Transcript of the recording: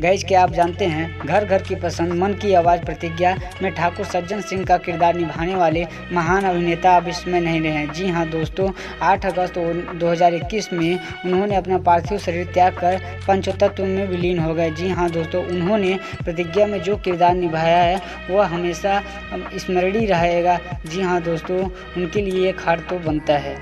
Guys के आप जानते हैं घर घर की पसंद, मन की आवाज़ प्रतिज्ञा में ठाकुर सज्जन सिंह का किरदार निभाने वाले महान अभिनेता अब इसमें नहीं रहे हैं। जी हाँ दोस्तों 8 अगस्त 2021 में उन्होंने अपना पार्थिव शरीर त्याग कर पंचतत्व में विलीन हो गए। जी हाँ दोस्तों, उन्होंने प्रतिज्ञा में जो किरदार निभाया है, वह हमेशा स्मरणीय रहेगा। जी हाँ दोस्तों, उनके लिए एक हार तो बनता है।